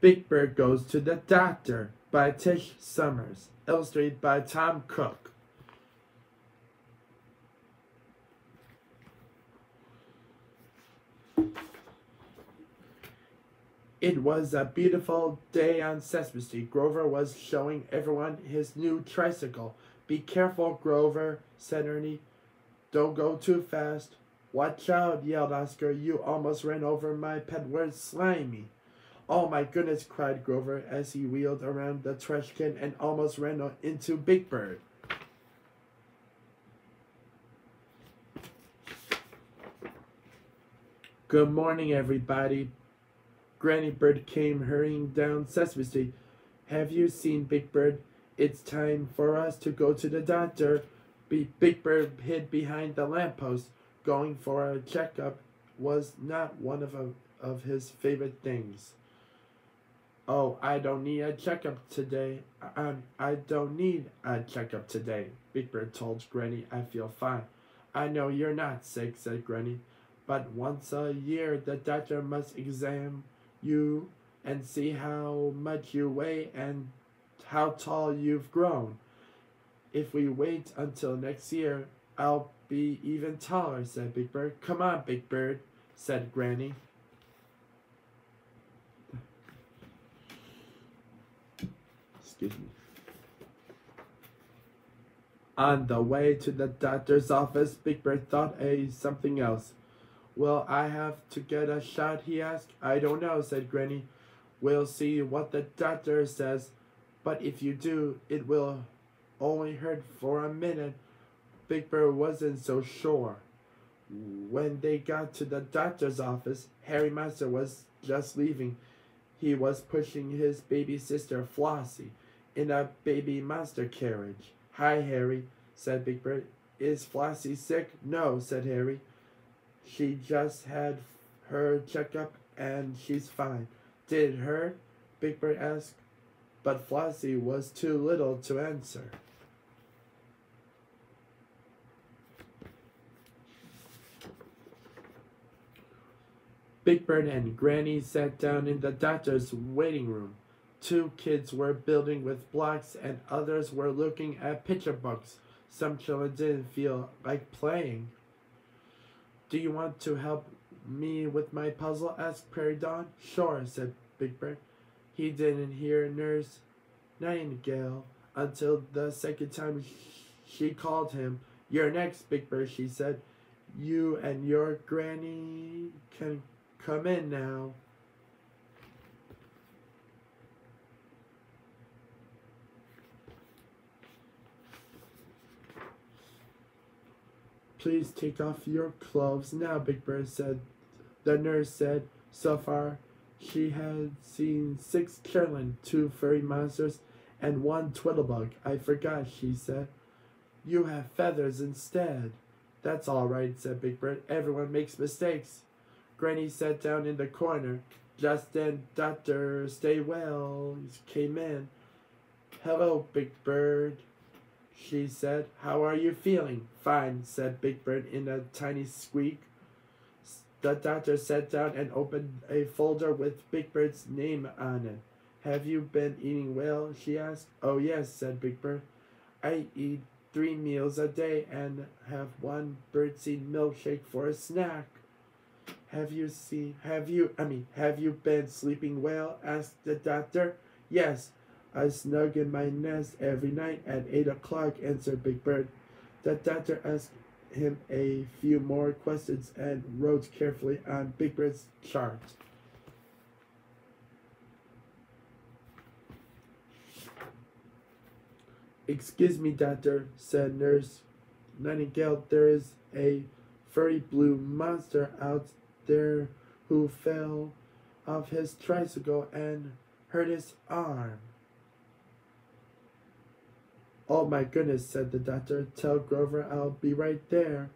Big Bird Goes to the Doctor by Tish Sommers, illustrated by Tom Cooke. It was a beautiful day on Sesame Street. Grover was showing everyone his new tricycle. Be careful, Grover, said Ernie. Don't go too fast. Watch out, yelled Oscar. You almost ran over my pet word, Slimy. Oh my goodness, cried Grover as he wheeled around the trash can and almost ran into Big Bird. Good morning, everybody. Granny Bird came hurrying down Sesame Street. Have you seen Big Bird? It's time for us to go to the doctor. Big Bird hid behind the lamppost. Going for a checkup was not one of, a, of his favorite things. Oh, I don't need a checkup today. I'm, I don't need a checkup today, Big Bird told Granny. I feel fine. I know you're not sick, said Granny. But once a year, the doctor must examine you and see how much you weigh and how tall you've grown. If we wait until next year, I'll be even taller, said Big Bird. Come on, Big Bird, said Granny. Excuse me. On the way to the doctor's office, Big Bird thought of something else. Will I have to get a shot, he asked. I don't know, said Granny. We'll see what the doctor says, but if you do, it will only hurt for a minute. Big Bird wasn't so sure. When they got to the doctor's office, Harry Monster was just leaving. He was pushing his baby sister Flossie in a baby monster carriage. Hi, Harry, said Big Bird. Is Flossie sick? No, said Harry. She just had her checkup and she's fine. Did it hurt? Big Bird asked, but Flossie was too little to answer. Big Bird and Granny sat down in the doctor's waiting room. Two kids were building with blocks and others were looking at picture books. Some children didn't feel like playing. Do you want to help me with my puzzle? asked Prairie Dawn. Sure, said Big Bird. He didn't hear Nurse Nightingale until the second time she called him. You're next, Big Bird, she said. You and your granny can come in now. Please take off your clothes now, Big Bird said. The nurse said, so far she had seen six Krillin, two furry monsters, and one Twiddlebug. I forgot, she said. You have feathers instead. That's all right, said Big Bird. Everyone makes mistakes. Granny sat down in the corner. Just then, Dr. Staywell came in. Hello, Big Bird she said. How are you feeling? Fine, said Big Bird in a tiny squeak. The doctor sat down and opened a folder with Big Bird's name on it. Have you been eating well? she asked. Oh, yes, said Big Bird. I eat three meals a day and have one birdseed milkshake for a snack. Have you seen, have you, I mean, have you been sleeping well? asked the doctor. Yes, I snug in my nest every night at 8 o'clock, answered Big Bird. The doctor asked him a few more questions and wrote carefully on Big Bird's chart. Excuse me, doctor, said Nurse Nightingale. There is a furry blue monster out there who fell off his tricycle and hurt his arm. Oh my goodness, said the doctor. Tell Grover I'll be right there.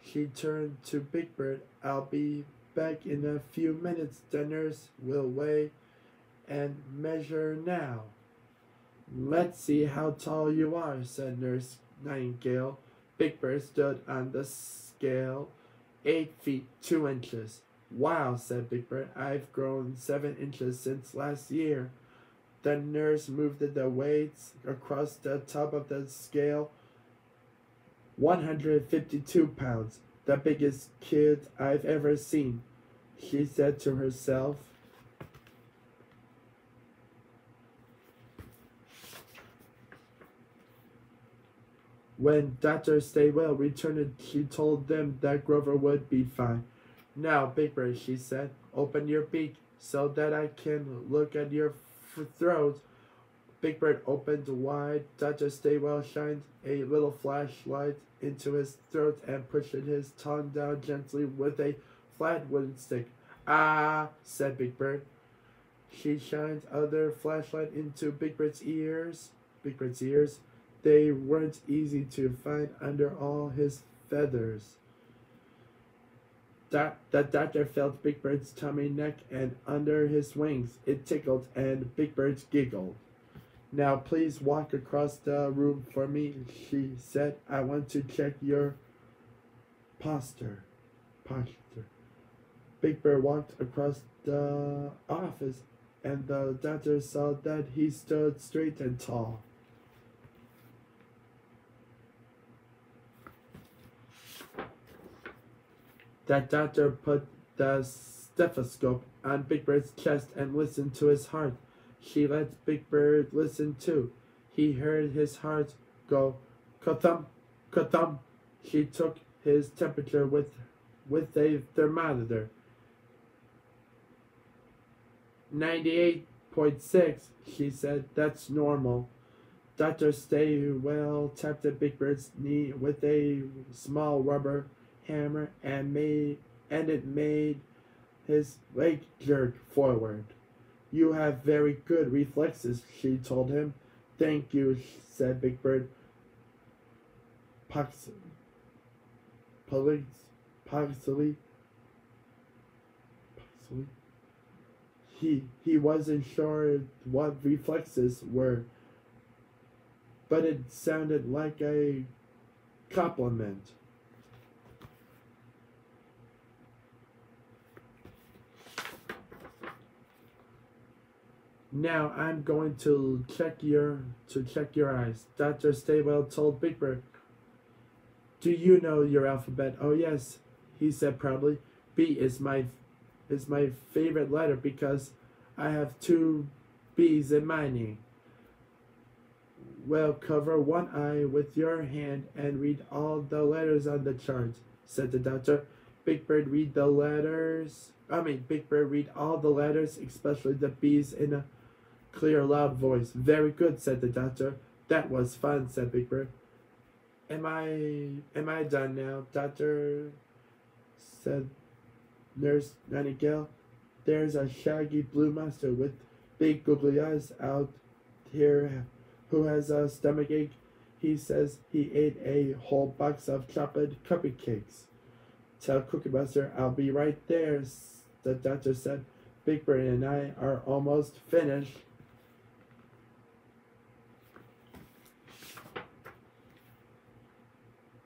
He turned to Big Bird. I'll be back in a few minutes. The nurse will weigh and measure now. Let's see how tall you are, said Nurse Nightingale. Big Bird stood on the scale eight feet two inches. Wow, said Big Bird. I've grown seven inches since last year. The nurse moved the weights across the top of the scale. 152 pounds, the biggest kid I've ever seen, she said to herself. When Dr. Staywell returned, she told them that Grover would be fine. Now, Big Bird, she said, open your beak so that I can look at your throat. Big Bird opened wide. Dr. Staywell shined a little flashlight into his throat and pushed his tongue down gently with a flat wooden stick. Ah, said Big Bird. She shined other flashlight into Big Bird's ears. Big Bird's ears. They weren't easy to find under all his feathers. That the doctor felt Big Bird's tummy, neck, and under his wings. It tickled, and Big Bird giggled. Now please walk across the room for me, she said. I want to check your posture. Posture. Big Bird walked across the office, and the doctor saw that he stood straight and tall. That doctor put the stethoscope on Big Bird's chest and listened to his heart. She let Big Bird listen too. He heard his heart go ka-thump, ka-thump. She took his temperature with with a thermometer. 98.6, she said. That's normal. Dr. Staywell tapped Big Bird's knee with a small rubber hammer and made and it made his leg jerk forward. You have very good reflexes, she told him. Thank you, said Big Bird. Pox police Poxley Poxley he he wasn't sure what reflexes were, but it sounded like a compliment. Now I'm going to check your to check your eyes. Dr. Staywell told Big Bird. Do you know your alphabet? Oh yes, he said proudly. B is my is my favorite letter because I have two B's in my name. Well, cover one eye with your hand and read all the letters on the chart, said the doctor. Big Bird read the letters. I mean, Big Bird read all the letters, especially the B's in a clear, loud voice. Very good, said the doctor. That was fun, said Big Bird. Am I am I done now, Doctor? said Nurse Nightingale. There's a shaggy blue monster with big googly eyes out here who has a stomach ache. He says he ate a whole box of chocolate cupcakes. Tell Cookie Monster I'll be right there, the doctor said. Big Bird and I are almost finished.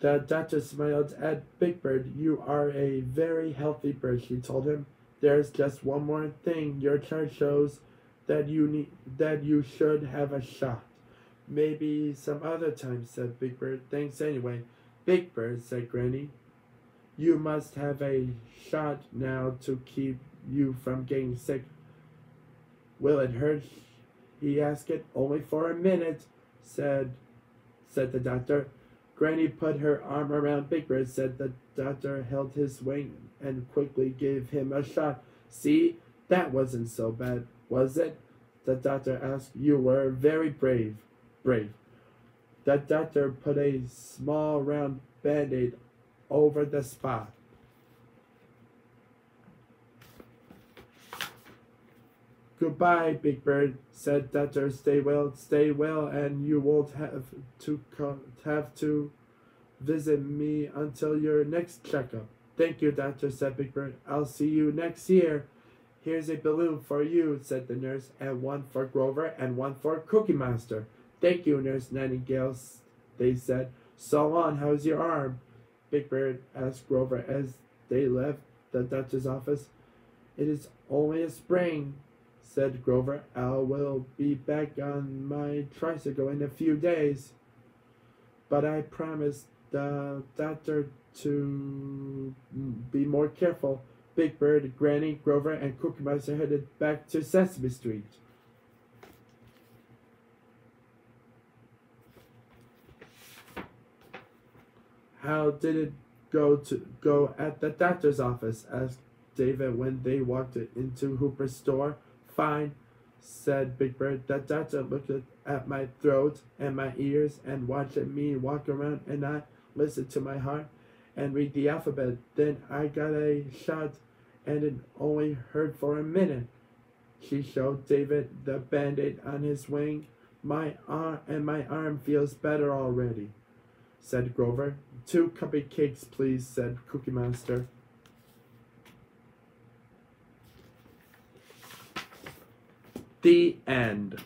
The doctor smiled at Big Bird. You are a very healthy bird, she told him. There's just one more thing. Your chart shows that you need that you should have a shot. Maybe some other time, said Big Bird. Thanks anyway. Big Bird, said Granny. You must have a shot now to keep you from getting sick. Will it hurt? He asked it. Only for a minute, said said the doctor. Granny put her arm around Big Bird, said the doctor held his wing and quickly gave him a shot. See, that wasn't so bad, was it? The doctor asked. You were very brave. Brave. The doctor put a small round band-aid over the spot. Goodbye, Big Bird, said Dr. Stay well, stay well, and you won't have to come, have to visit me until your next checkup. Thank you, Doctor, said Big Bird. I'll see you next year. Here's a balloon for you, said the nurse, and one for Grover and one for Cookie Monster. Thank you, Nurse Nightingale, they said. So long, how's your arm? Big Bird asked Grover as they left the doctor's office. It is only a sprain, said Grover. I will be back on my tricycle in a few days. But I promised the doctor to be more careful. Big Bird, Granny, Grover, and Cookie Monster headed back to Sesame Street. How did it go to go at the doctor's office? asked David when they walked into Hooper's store. Fine, said Big Bird. The doctor looked at my throat and my ears and watched me walk around and I listened to my heart and read the alphabet. Then I got a shot and it only hurt for a minute. She showed David the band-aid on his wing. My arm and my arm feels better already, said Grover. Two cupcakes, please, said Cookie Monster. The end.